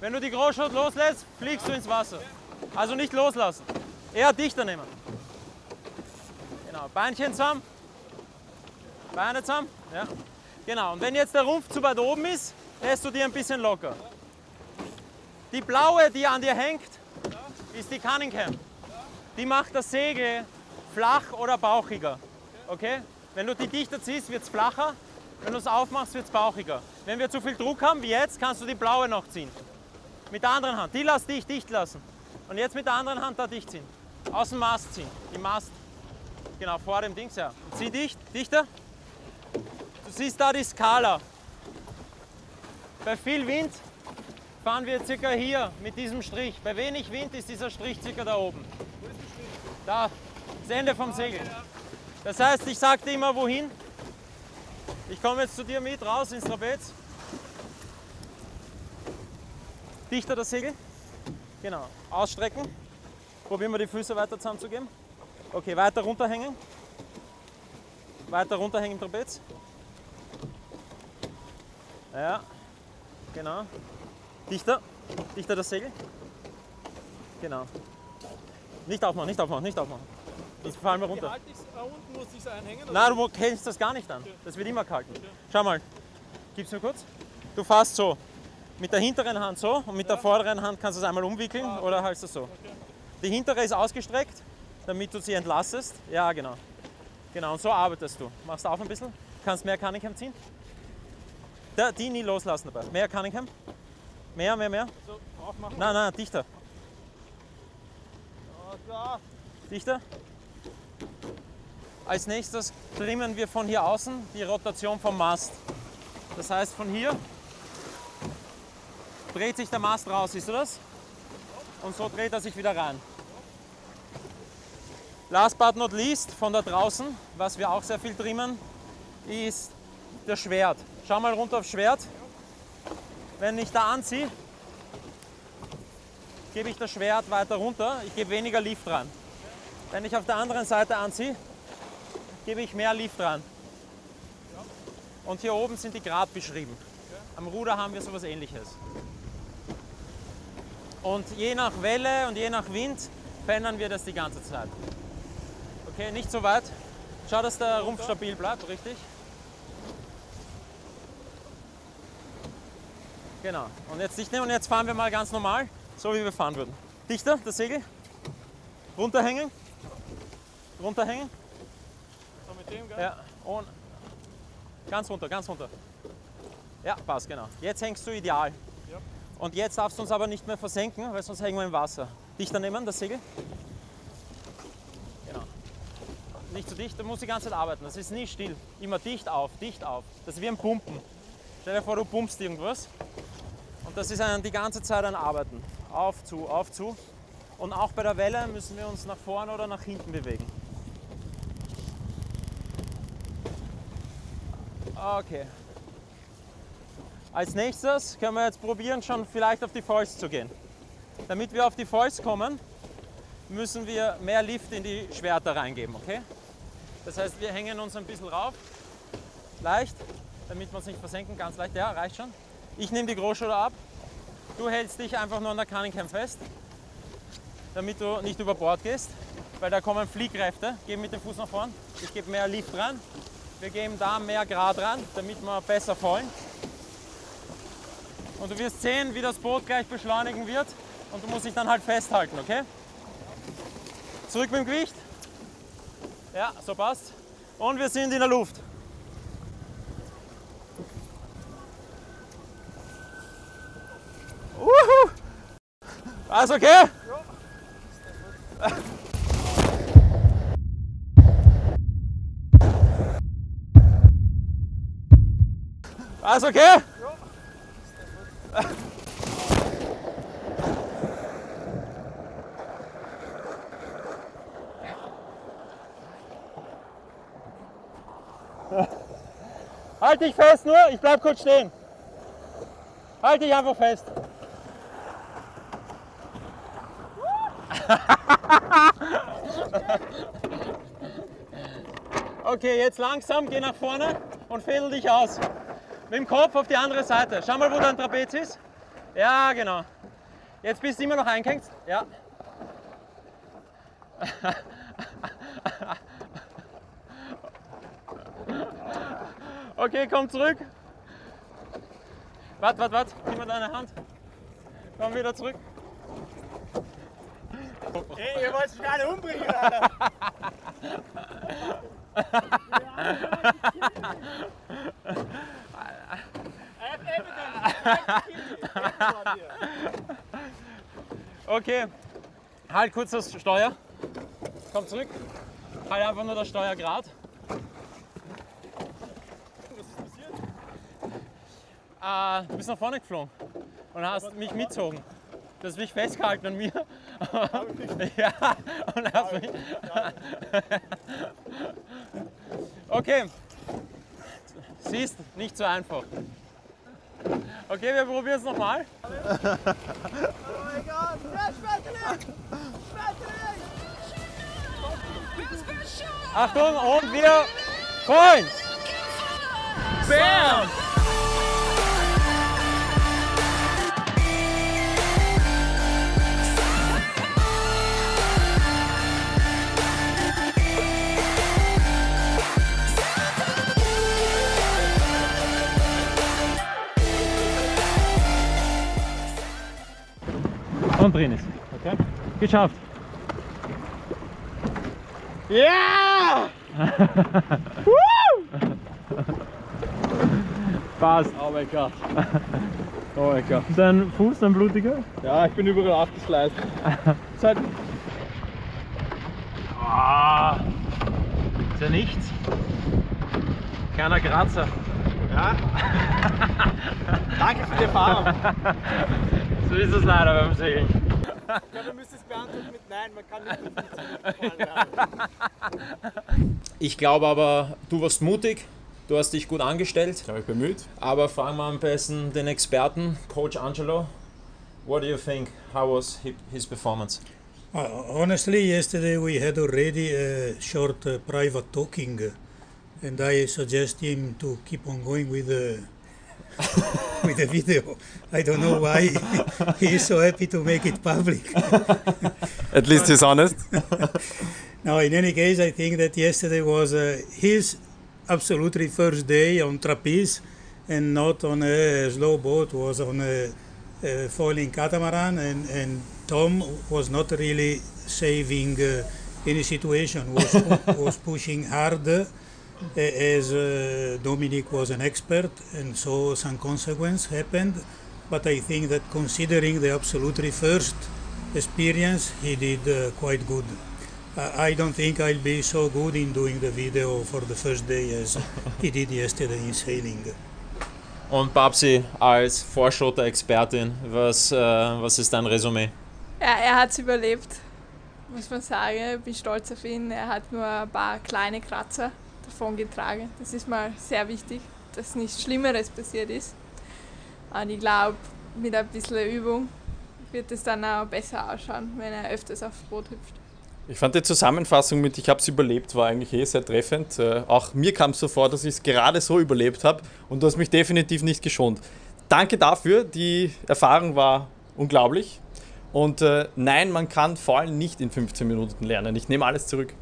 Wenn du die Großschot loslässt, fliegst du ins Wasser. Also nicht loslassen. Eher dichter nehmen. Genau, Beinchen zusammen. Beine zusammen. Ja. Genau, und wenn jetzt der Rumpf zu weit oben ist, lässt du dir ein bisschen locker. Die blaue, die an dir hängt, ist die Cunningham. Die macht das Segel flach oder bauchiger. Okay? Wenn du die dichter ziehst, wird es flacher. Wenn du es aufmachst, wird es bauchiger. Wenn wir zu viel Druck haben, wie jetzt, kannst du die blaue noch ziehen. Mit der anderen Hand. Die lass dich dicht lassen. Und jetzt mit der anderen Hand da dicht ziehen. Aus dem Mast ziehen. Die Mast. Genau, vor dem Dings, ja. Und zieh dicht, dichter. Du siehst da die Skala. Bei viel Wind fahren wir circa hier mit diesem Strich. Bei wenig Wind ist dieser Strich circa da oben. Da, das Ende vom Segel. Das heißt, ich sage dir immer wohin. Ich komme jetzt zu dir mit raus ins Trapez. Dichter das Segel. Genau. Ausstrecken. Probieren wir die Füße weiter zusammenzugeben. Okay, weiter runterhängen. Weiter runterhängen im Trapez. Ja, genau. Dichter. Dichter das Segel. Genau. Nicht aufmachen, nicht aufmachen, nicht aufmachen. Jetzt fallen wir runter. Halte ich es unten? Muss ich es einhängen? Nein, du hältst das gar nicht an. Das wird immer gehalten. Schau mal, gib's mir kurz. Du fasst so. Mit der hinteren Hand so und mit der vorderen Hand kannst du es einmal umwickeln oder hältst du es so. Die hintere ist ausgestreckt, damit du sie entlassest. Ja, genau. Genau, und so arbeitest du. Machst auf ein bisschen. Kannst mehr Cunningham ziehen. Der, die nie loslassen dabei. Mehr Cunningham. Mehr, mehr, mehr. So, aufmachen. Nein, nein, dichter. Da. Dichter. Als nächstes trimmen wir von hier außen die Rotation vom Mast. Das heißt, von hier dreht sich der Mast raus, siehst du das? Und so dreht er sich wieder rein. Last but not least, von da draußen, was wir auch sehr viel trimmen, ist das Schwert. Schau mal runter aufs Schwert. Wenn ich da anziehe, gebe ich das Schwert weiter runter. Ich gebe weniger Lift rein. Wenn ich auf der anderen Seite anziehe, gebe ich mehr Lift rein. Und hier oben sind die Grad beschrieben. Am Ruder haben wir sowas ähnliches. Und je nach Welle und je nach Wind verändern wir das die ganze Zeit. Okay, nicht so weit. Schau, dass der Rumpf stabil bleibt, richtig? Genau. Und jetzt nehmen und jetzt fahren wir mal ganz normal, so wie wir fahren würden. Dichter, das Segel. Runterhängen. Runterhängen. So mit dem, gell? Ja. Und ganz runter, ganz runter. Ja, passt, genau. Jetzt hängst du ideal. Und jetzt darfst du uns aber nicht mehr versenken, weil sonst hängen wir im Wasser. Dichter nehmen, das Segel. Genau. Nicht zu dicht, du musst die ganze Zeit arbeiten. Das ist nie still. Immer dicht auf, dicht auf. Das ist wie ein Pumpen. Stell dir vor, du pumpst irgendwas. Und das ist ein, die ganze Zeit ein Arbeiten. Auf, zu, auf, zu. Und auch bei der Welle müssen wir uns nach vorne oder nach hinten bewegen. Okay. Als nächstes können wir jetzt probieren, schon vielleicht auf die Falls zu gehen. Damit wir auf die Falls kommen, müssen wir mehr Lift in die Schwerter reingeben, okay? Das heißt, wir hängen uns ein bisschen rauf, leicht, damit wir uns nicht versenken, ganz leicht, ja, reicht schon. Ich nehme die Großschulter ab, du hältst dich einfach nur an der Cunningham fest, damit du nicht über Bord gehst, weil da kommen Fliehkräfte, geben mit dem Fuß nach vorn, ich gebe mehr Lift rein, wir geben da mehr Grad rein, damit wir besser fallen. Und du wirst sehen, wie das Boot gleich beschleunigen wird und du musst dich dann halt festhalten, okay? Zurück mit dem Gewicht. Ja, so passt. Und wir sind in der Luft. Uhu. Alles okay? Alles okay? Halt dich fest nur, ich bleib kurz stehen. Halt dich einfach fest. Okay, jetzt langsam, geh nach vorne und fädel dich aus. Mit dem Kopf auf die andere Seite. Schau mal, wo dein Trapez ist. Ja, genau. Jetzt bist du immer noch eingehängt. Ja. Okay, komm zurück. Warte, warte, warte. Gib mir deine Hand. Komm wieder zurück. Ey, ihr wollt mich alle umbringen, Alter. Okay. Halt kurz das Steuer. Komm zurück. Halt einfach nur das Steuer grad. Was ist passiert? Äh, du bist nach vorne geflogen und hast mich mitgezogen. Du hast mich festgehalten an mir. ja, und hast mich. okay. Siehst, nicht so einfach. Okay, wir probieren es nochmal. Oh mein Gott. Ja, Schmetterling! Schmetterling! Achtung, und wir freuen. Bam! Und drin ist. Okay. Geschafft. Ja! Passt. Oh mein Gott. Oh mein Gott. Dein Fuß, dein blutiger? Ja, ich bin überall abgeschleißt. Seit Ah, ist ja nichts. Kleiner Kratzer. Ja. Danke für die Erfahrung. So ist es leider beim Segeln. Ich glaube, ihr müsst es beantworten mit Nein, man kann nicht mit 15 Minuten fallen Ich glaube aber, du warst mutig, du hast dich gut angestellt. Ich habe mich bemüht. Aber fragen wir am besten den Experten, Coach Angelo. What do you think? How was hi- his performance? Uh, honestly, yesterday we had already a short uh, private talking, uh, and I suggest him to keep on going with the with the video. I don't know why he is so happy to make it public. At least he's honest. now, in any case, I think that yesterday was uh, his absolutely first day on trapeze, and not on a slow boat. Was on a, a foiling catamaran, and, and Tom was not really saving uh, any situation. Was was pushing hard, as uh, Dominic was an expert, and so some consequence happened. But I think that considering the absolutely first experience, he did uh, quite good. I I don't think I'll be so good in doing the video for the first day as he did yesterday in sailing. Und Babsi, als Vorschrotter-Expertin, was, äh, was ist dein Resümee? Ja, er hat es überlebt, muss man sagen. Ich bin stolz auf ihn. Er hat nur ein paar kleine Kratzer davon getragen. Das ist mal sehr wichtig, dass nichts Schlimmeres passiert ist. Und ich glaube, mit ein bisschen Übung wird es dann auch besser ausschauen, wenn er öfters aufs Boot hüpft. Ich fand die Zusammenfassung mit Ich habe es überlebt war eigentlich eh sehr treffend. Äh, auch mir kam es so vor, dass ich es gerade so überlebt habe und du hast mich definitiv nicht geschont. Danke dafür, die Erfahrung war unglaublich. Und äh, nein, man kann vor allem nicht in 15 Minuten lernen. Ich nehme alles zurück.